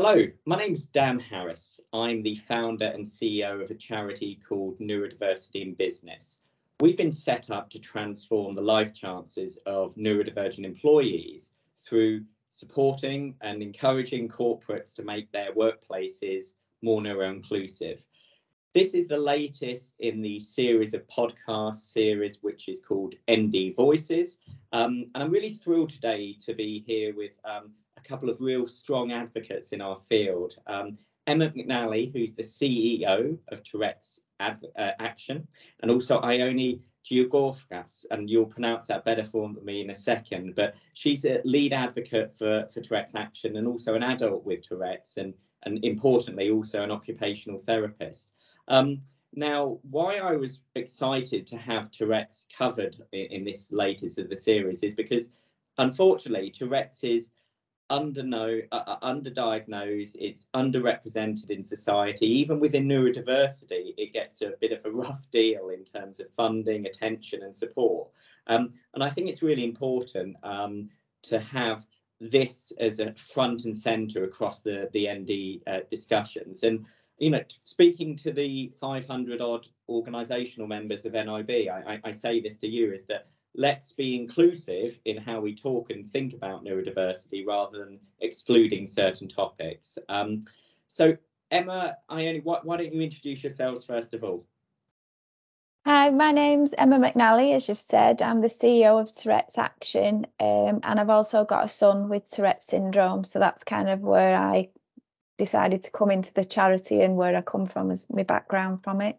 Hello, my name's Dan Harris. I'm the founder and CEO of a charity called Neurodiversity in Business. We've been set up to transform the life chances of neurodivergent employees through supporting and encouraging corporates to make their workplaces more neuro-inclusive. This is the latest in the series of podcast series, which is called ND Voices. Um, and I'm really thrilled today to be here with um, couple of real strong advocates in our field. Um, Emma McNally, who's the CEO of Tourette's Ad- uh, Action, and also Ione Georgofgas, and you'll pronounce that better for me in a second, but she's a lead advocate for, for Tourette's Action and also an adult with Tourette's and, and importantly, also an occupational therapist. Um, now, why I was excited to have Tourette's covered in, in this latest of the series is because, unfortunately, Tourette's is underknown, uh, uh, underdiagnosed, it's underrepresented in society. Even within neurodiversity, it gets a bit of a rough deal in terms of funding, attention, and support. Um, and I think it's really important um, to have this as a front and center across the the ND uh, discussions. And you know, speaking to the 500 odd organisational members of NIB, I, I, I say this to you is that let's be inclusive in how we talk and think about neurodiversity rather than excluding certain topics. Um, so, Emma, Ione, why, why don't you introduce yourselves first of all? Hi, my name's Emma McNally, as you've said. I'm the CEO of Tourette's Action, um, and I've also got a son with Tourette's syndrome. So that's kind of where I decided to come into the charity and where I come from as my background from it.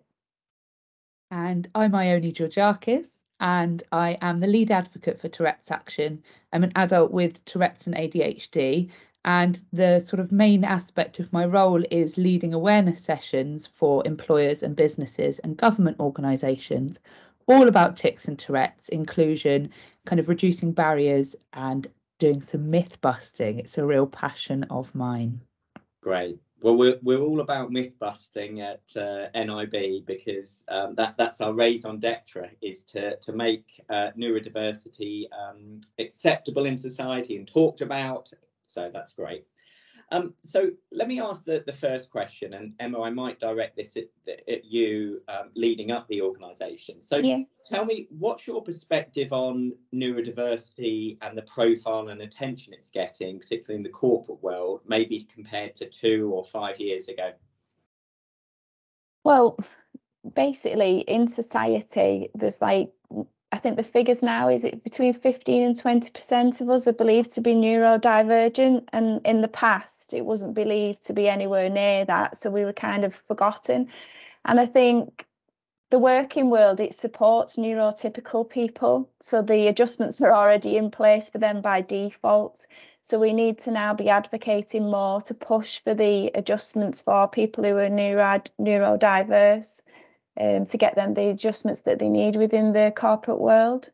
And I'm Ione Georgakis and I am the lead advocate for Tourette's Action. I'm an adult with Tourette's and ADHD, and the sort of main aspect of my role is leading awareness sessions for employers and businesses and government organisations, all about tics and Tourette's, inclusion, kind of reducing barriers and doing some myth busting. It's a real passion of mine. Great. Well, we're, we're all about myth busting at uh, NIB because um, that, that's our raison d'etre is to, to make uh, neurodiversity um, acceptable in society and talked about. So that's great. Um, so let me ask the, the first question, and Emma, I might direct this at, at you um, leading up the organisation. So yeah. tell me, what's your perspective on neurodiversity and the profile and attention it's getting, particularly in the corporate world, maybe compared to two or five years ago? Well, basically, in society, there's like I think the figures now is it between 15 and 20% of us are believed to be neurodivergent. And in the past, it wasn't believed to be anywhere near that. So we were kind of forgotten. And I think the working world, it supports neurotypical people. So the adjustments are already in place for them by default. So we need to now be advocating more to push for the adjustments for people who are neuro, neurodiverse um, to get them the adjustments that they need within the corporate world.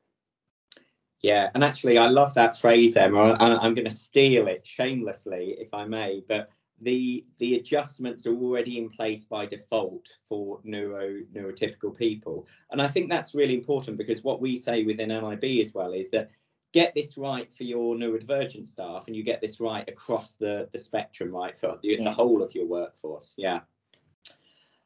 Yeah, and actually, I love that phrase, Emma. I'm going to steal it shamelessly, if I may. But the the adjustments are already in place by default for neuro neurotypical people, and I think that's really important because what we say within NIB as well is that get this right for your neurodivergent staff, and you get this right across the the spectrum, right for the, yeah. the whole of your workforce. Yeah.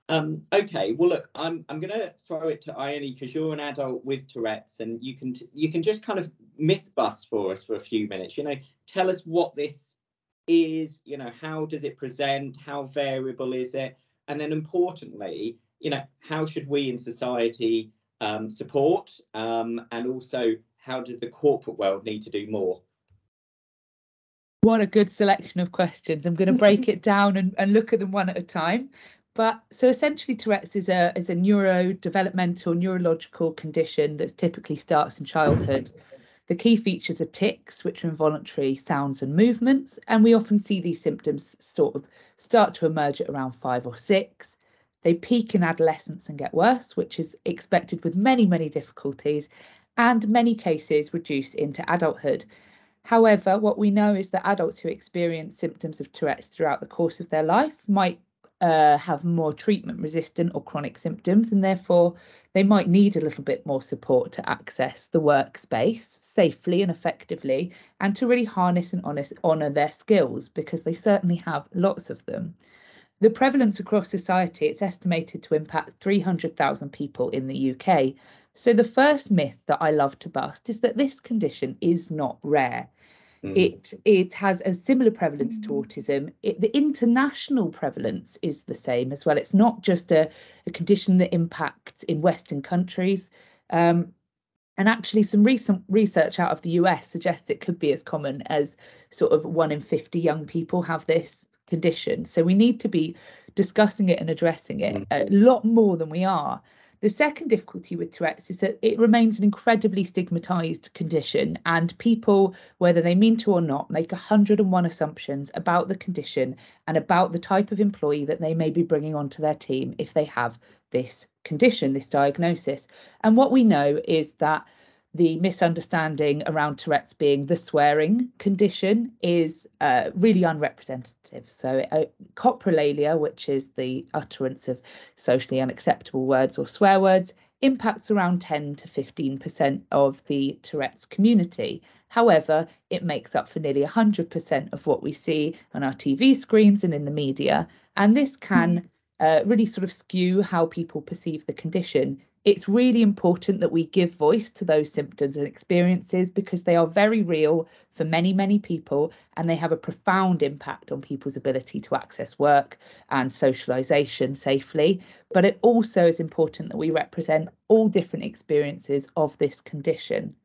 Um, okay, well, look, I'm I'm going to throw it to Ione because you're an adult with Tourette's, and you can you can just kind of myth bust for us for a few minutes. You know, tell us what this is. You know, how does it present? How variable is it? And then, importantly, you know, how should we in society um, support? Um, and also, how does the corporate world need to do more? What a good selection of questions. I'm going to break it down and, and look at them one at a time. But so essentially, Tourette's is a is a neurodevelopmental neurological condition that typically starts in childhood. The key features are tics, which are involuntary sounds and movements, and we often see these symptoms sort of start to emerge at around five or six. They peak in adolescence and get worse, which is expected with many, many difficulties, and many cases reduce into adulthood. However, what we know is that adults who experience symptoms of Tourette's throughout the course of their life might uh, have more treatment resistant or chronic symptoms, and therefore they might need a little bit more support to access the workspace safely and effectively, and to really harness and honest, honour their skills because they certainly have lots of them. The prevalence across society, it's estimated to impact 300,000 people in the UK. So the first myth that I love to bust is that this condition is not rare. Mm. It it has a similar prevalence to autism. It, the international prevalence is the same as well. It's not just a, a condition that impacts in Western countries. Um, and actually, some recent research out of the US suggests it could be as common as sort of one in 50 young people have this condition. So we need to be discussing it and addressing it mm. a lot more than we are. The second difficulty with Tourette's is that it remains an incredibly stigmatized condition, and people, whether they mean to or not, make 101 assumptions about the condition and about the type of employee that they may be bringing onto their team if they have this condition, this diagnosis. And what we know is that the misunderstanding around Tourette's being the swearing condition is uh, really unrepresentative. So, uh, coprolalia, which is the utterance of socially unacceptable words or swear words, impacts around 10 to 15% of the Tourette's community. However, it makes up for nearly 100% of what we see on our TV screens and in the media. And this can uh, really sort of skew how people perceive the condition it's really important that we give voice to those symptoms and experiences because they are very real for many, many people and they have a profound impact on people's ability to access work and socialisation safely. But it also is important that we represent all different experiences of this condition.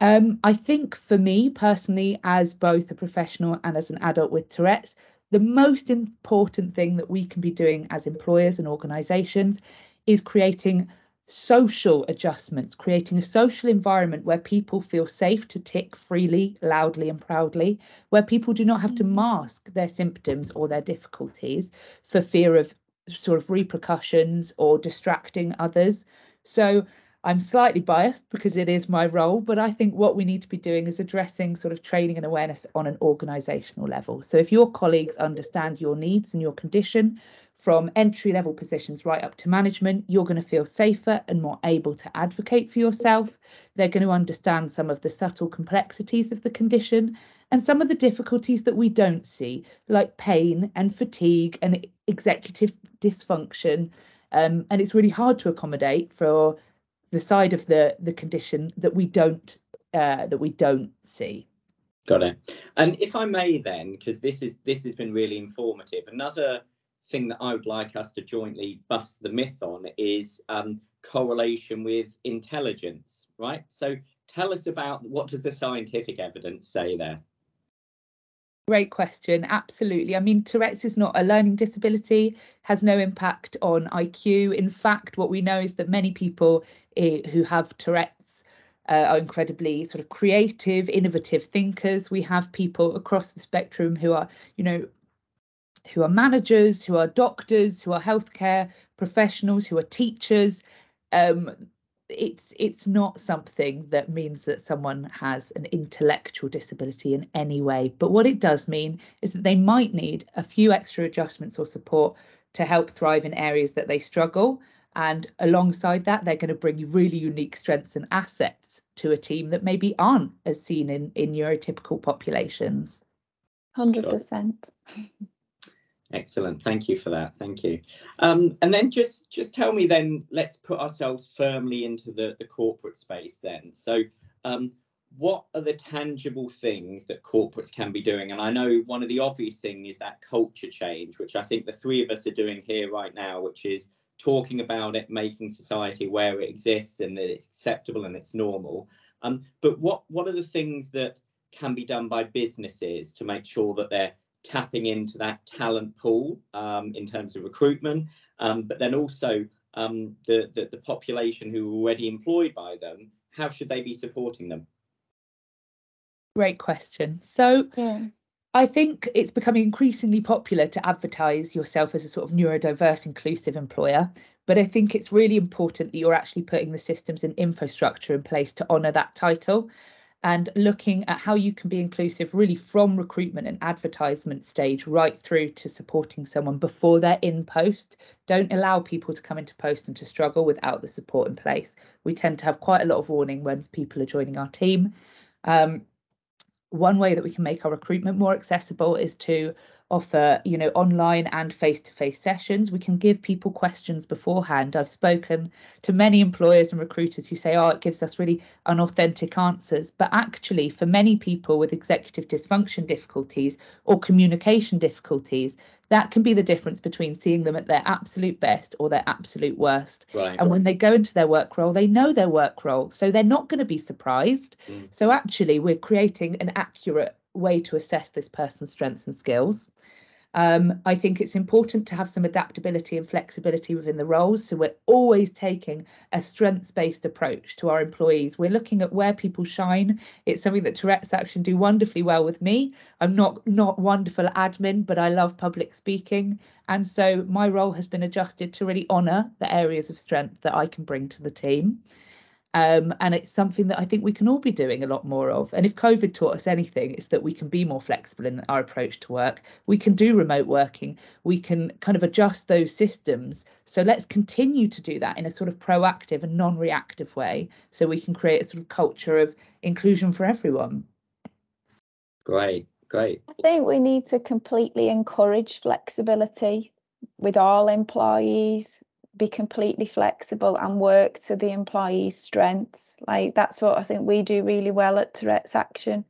Um, I think for me personally, as both a professional and as an adult with Tourette's, the most important thing that we can be doing as employers and organisations is creating social adjustments, creating a social environment where people feel safe to tic freely, loudly, and proudly, where people do not have to mm. mask their symptoms or their difficulties for fear of sort of repercussions or distracting others. So I'm slightly biased because it is my role, but I think what we need to be doing is addressing sort of training and awareness on an organisational level. So if your colleagues understand your needs and your condition, from entry level positions right up to management, you're going to feel safer and more able to advocate for yourself. They're going to understand some of the subtle complexities of the condition and some of the difficulties that we don't see, like pain and fatigue and executive dysfunction. Um, and it's really hard to accommodate for the side of the the condition that we don't uh, that we don't see. Got it. And if I may, then, because this is this has been really informative. Another thing that I would like us to jointly bust the myth on is um, correlation with intelligence, right? So tell us about what does the scientific evidence say there? Great question. Absolutely. I mean, Tourette's is not a learning disability, has no impact on IQ. In fact, what we know is that many people eh, who have Tourette's uh, are incredibly sort of creative, innovative thinkers. We have people across the spectrum who are, you know, who are managers, who are doctors, who are healthcare professionals, who are teachers. Um, it's it's not something that means that someone has an intellectual disability in any way. But what it does mean is that they might need a few extra adjustments or support to help thrive in areas that they struggle. And alongside that, they're going to bring really unique strengths and assets to a team that maybe aren't as seen in, in neurotypical populations. 100%. Excellent. Thank you for that. Thank you. Um, and then just just tell me then, let's put ourselves firmly into the, the corporate space then. So um, what are the tangible things that corporates can be doing? And I know one of the obvious things is that culture change, which I think the three of us are doing here right now, which is talking about it, making society where it exists and that it's acceptable and it's normal. Um, but what what are the things that can be done by businesses to make sure that they're tapping into that talent pool um, in terms of recruitment, um, but then also um, the, the, the population who are already employed by them, how should they be supporting them? Great question. So yeah. I think it's becoming increasingly popular to advertise yourself as a sort of neurodiverse, inclusive employer. But I think it's really important that you're actually putting the systems and infrastructure in place to honour that title. And looking at how you can be inclusive really from recruitment and advertisement stage right through to supporting someone before they're in post. Don't allow people to come into post and to struggle without the support in place. We tend to have quite a lot of warning when people are joining our team. Um, one way that we can make our recruitment more accessible is to offer you know online and face-to-face sessions. We can give people questions beforehand. I've spoken to many employers and recruiters who say oh it gives us really unauthentic answers. But actually for many people with executive dysfunction difficulties or communication difficulties that can be the difference between seeing them at their absolute best or their absolute worst. Right. and when they go into their work role they know their work role so they're not going to be surprised. Mm. so actually we're creating an accurate way to assess this person's strengths and skills um, I think it's important to have some adaptability and flexibility within the roles. So we're always taking a strengths based approach to our employees. We're looking at where people shine. It's something that Tourette's Action do wonderfully well with me. I'm not not wonderful admin, but I love public speaking. And so my role has been adjusted to really honour the areas of strength that I can bring to the team. Um, and it's something that I think we can all be doing a lot more of. And if COVID taught us anything, it's that we can be more flexible in our approach to work. We can do remote working. We can kind of adjust those systems. So let's continue to do that in a sort of proactive and non reactive way so we can create a sort of culture of inclusion for everyone. Great, great. I think we need to completely encourage flexibility with all employees, be completely flexible and work to the employee's strengths. Like that's what I think we do really well at Tourette's Action.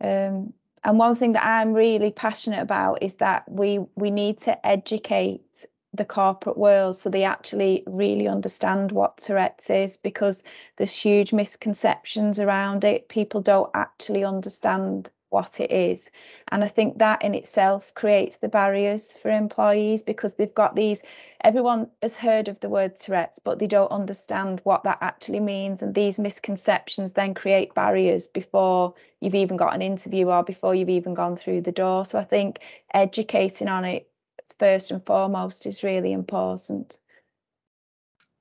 Um, and one thing that I'm really passionate about is that we we need to educate the corporate world so they actually really understand what Tourette's is because there's huge misconceptions around it. People don't actually understand what it is. And I think that in itself creates the barriers for employees because they've got these, everyone has heard of the word Tourette's, but they don't understand what that actually means. And these misconceptions then create barriers before you've even got an interview or before you've even gone through the door. So I think educating on it first and foremost is really important.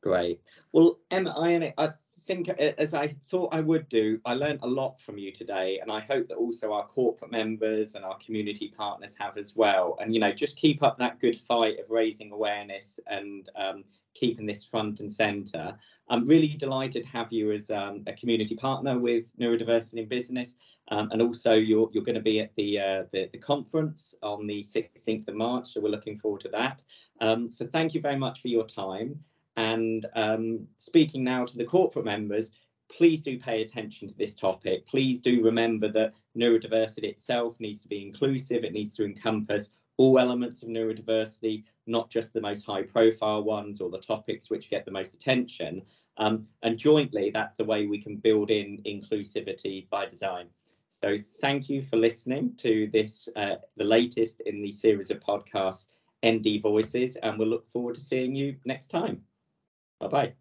Great. Well, Emma, I, I think as I thought I would do, I learned a lot from you today, and I hope that also our corporate members and our community partners have as well. And you know, just keep up that good fight of raising awareness and um, keeping this front and centre. I'm really delighted to have you as um, a community partner with Neurodiversity in Business, um, and also you're you're going to be at the, uh, the the conference on the 16th of March, so we're looking forward to that. Um, so thank you very much for your time. And um, speaking now to the corporate members, please do pay attention to this topic. Please do remember that neurodiversity itself needs to be inclusive. It needs to encompass all elements of neurodiversity, not just the most high profile ones or the topics which get the most attention. Um, and jointly, that's the way we can build in inclusivity by design. So thank you for listening to this, uh, the latest in the series of podcasts, ND Voices, and we'll look forward to seeing you next time. Bye bye.